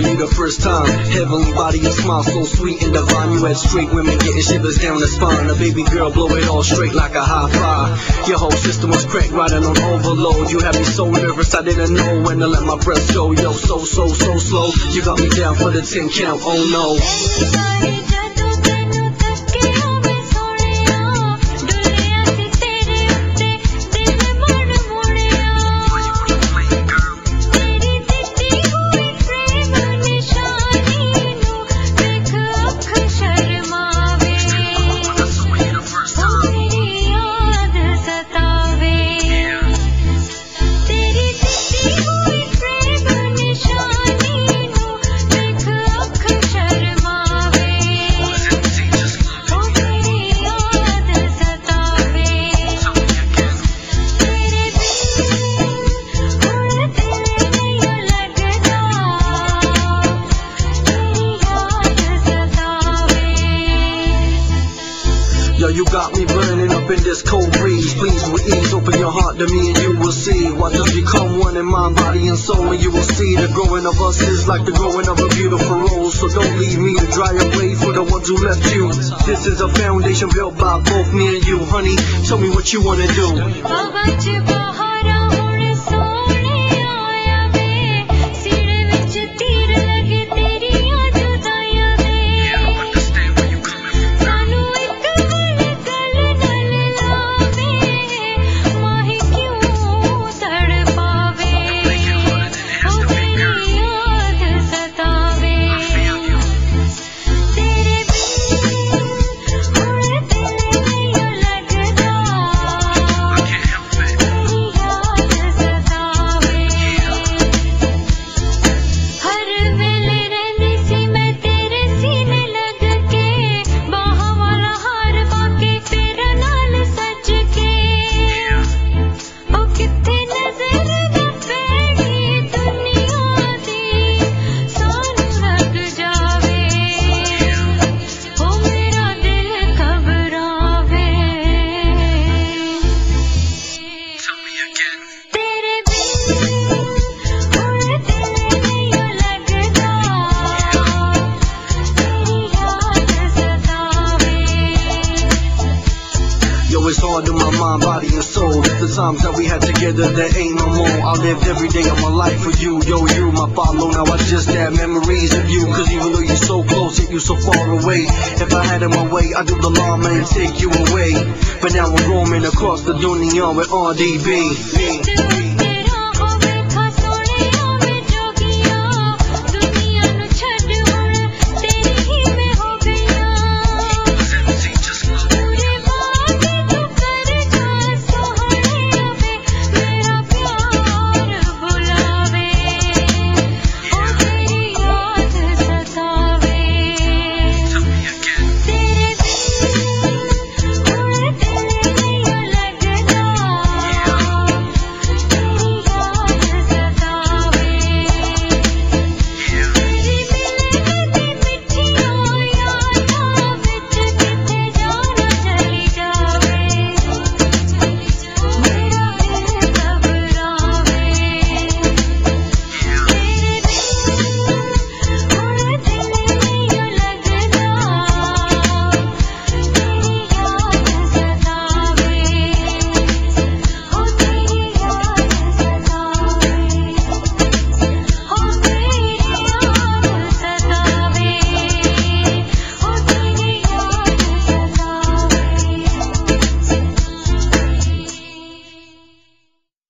you the first time. Heavenly body and smile so sweet and divine. You had straight women getting shivers down the spine. A baby girl blow it all straight like a high five. Your whole system was cracked, riding on overload. You had me so nervous I didn't know when to let my breath go. Yo, so so so slow. You got me down for the 10 count. Oh no. You got me burning up in this cold breeze. Please, with ease, open your heart to me and you will see. Watch us become one in mind, body, and soul, and you will see the growing of us is like the growing of a beautiful rose. So don't leave me to dry away for the ones who left you. This is a foundation built by both me and you, honey. Tell me what you wanna do. Hard to my mind, body, and soul. The times that we had together, there ain't no more. I lived every day of my life for you. Yo, you my follow. Now I just have memories of you. Cause even though you're so close, yet you're so far away. If I had it my way, I'd do the llama and take you away. But now I'm roaming across the dunya with RDB.